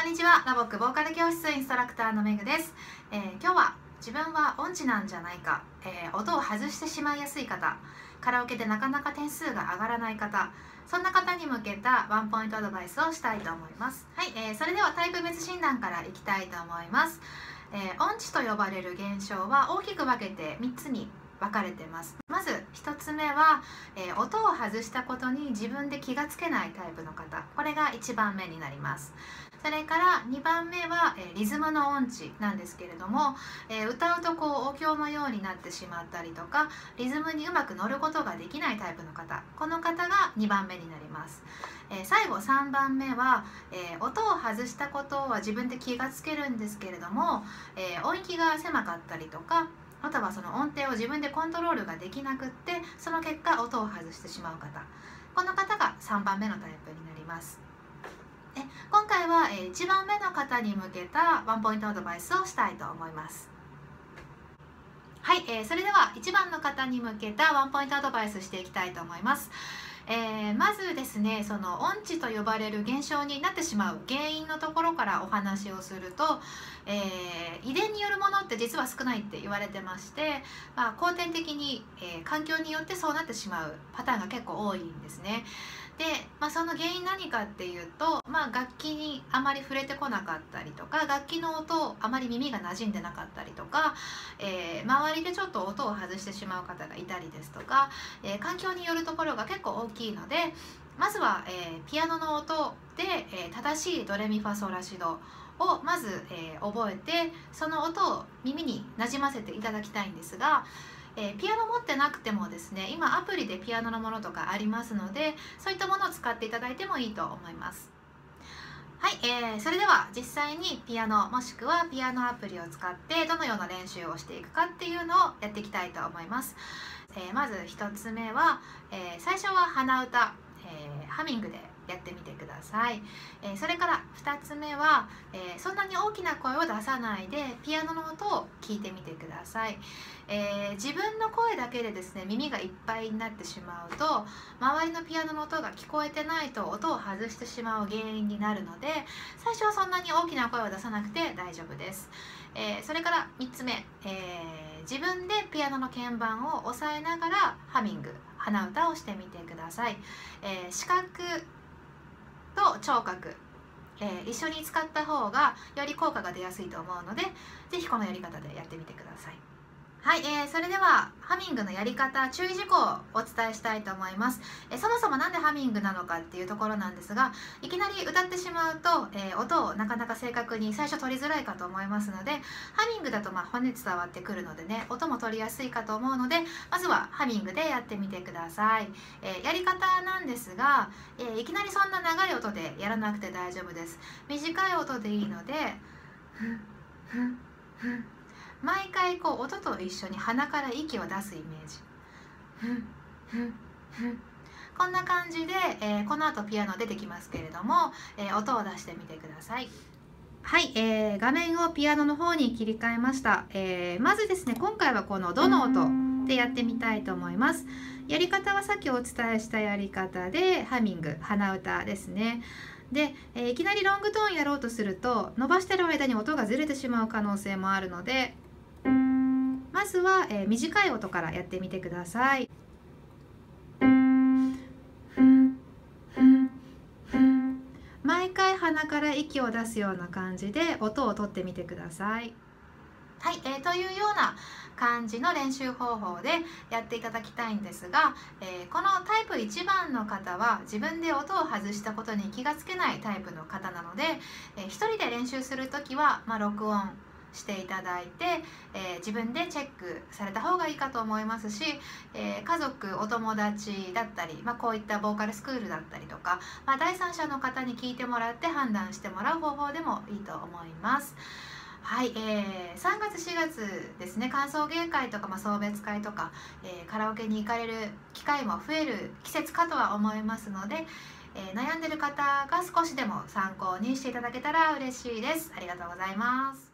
こんにちは。ラボックボーカル教室インストラクターのめぐです、えー、今日は自分は音痴なんじゃないか、えー、音を外してしまいやすい方。カラオケでなかなか点数が上がらない方。そんな方に向けたワンポイントアドバイスをしたいと思います。はい、えー、それではタイプ別診断からいきたいと思います、え音痴と呼ばれる現象は大きく分けて3つに分かれてます。ま1つ目は、えー、音を外したことに自分で気がつけないタイプの方。これが1番目になります。それから2番目は、えー、リズムの音痴なんですけれども、えー、歌うとこうお経のようになってしまったりとかリズムにうまく乗ることができないタイプの方。この方が2番目になります、え最後3番目は、え音を外したことは自分で気がつけるんですけれども、え音域が狭かったりとかまたはその音程を自分でコントロールができなくってその結果音を外してしまう方。この方が3番目のタイプになります。え今回は1番目の方に向けたワンポイントアドバイスをしたいと思います。はい、えー、それでは1番の方に向けたワンポイントアドバイスしていきたいと思います。えー、まずですねその音痴と呼ばれる現象になってしまう原因のところからお話をすると、えー、遺伝るものって実は少ないって言われてまして、まあ、後天的に、えー、環境によってそうなってしまうパターンが結構多いんですね。で、まあ、その原因何かっていうと、まあ、楽器にあまり触れてこなかったりとか楽器の音あまり耳が馴染んでなかったりとか、えー、周りでちょっと音を外してしまう方がいたりですとか、えー、環境によるところが結構大きいのでまずは、えー、ピアノの音で、え正しいドレミファソラシドをまず、え覚えてその音を耳になじませていただきたいんですがえー、ピアノ持ってなくてもですね今アプリでピアノのものとかありますのでそういったものを使っていただいてもいいと思います。はい、えー、それでは実際にピアノもしくはピアノアプリを使ってどのような練習をしていくかっていうのをやっていきたいと思います、えー、まず1つ目は、え最初は鼻歌、えハミングでやってみてください、え、それから2つ目は、え、そんなに大きな声を出さないでピアノの音を聞いてみてください、えー、自分の声だけでですね耳がいっぱいになってしまうと周りのピアノの音が聞こえてないと音を外してしまう原因になるので最初はそんなに大きな声を出さなくて大丈夫です、えそれから3つ目、えー自分でピアノの鍵盤を押さえながらハミング鼻歌をしてみてください、え視覚と聴覚、えー、一緒に使った方がより効果が出やすいと思うので是非このやり方でやってみてください。はい、えー、それではハミングのやり方注意事項をお伝えしたいと思います、えー、そもそも何でハミングなのかっていうところなんですがいきなり歌ってしまうと、えー、音をなかなか正確に最初取りづらいかと思いますのでハミングだとまあ骨伝わってくるのでね音も取りやすいかと思うのでまずはハミングでやってみてください、えやり方なんですが、えいきなりそんな長い音でやらなくて大丈夫です。短い音でいいのでふんふんふん毎回こう音と一緒に鼻から息を出すイメージ。ふんふんふんこんな感じで、えー、この後ピアノ出てきますけれども、えー、音を出してみてください。はい、えー、画面をピアノの方に切り替えました、えー、まずですね今回はこのどの音でやってみたいと思います。やり方はさっきお伝えしたやり方でハミング鼻歌ですね。で、えー、いきなりロングトーンやろうとすると伸ばしてる間に音がずれてしまう可能性もあるのでまずは、えー、短い音からやってみてください。毎回鼻から息を出すような感じで音をとってみてください。はい、えー、というような感じの練習方法でやっていただきたいんですが、えー、このタイプ1番の方は自分で音を外したことに気がつけないタイプの方なので、えー、1人で練習する時は、まあ、録音していただいて、えー、自分でチェックされた方がいいかと思いますし、えー、家族お友達だったり、まあ、こういったボーカルスクールだったりとか、まあ、第三者の方に聞いてもらって判断してもらう方法でもいいと思います。はい、えー、3月4月ですね歓送迎会とか、まあ、送別会とか、えー、カラオケに行かれる機会も増える季節かとは思いますので、えー、悩んでる方が少しでも参考にしていただけたら嬉しいですありがとうございます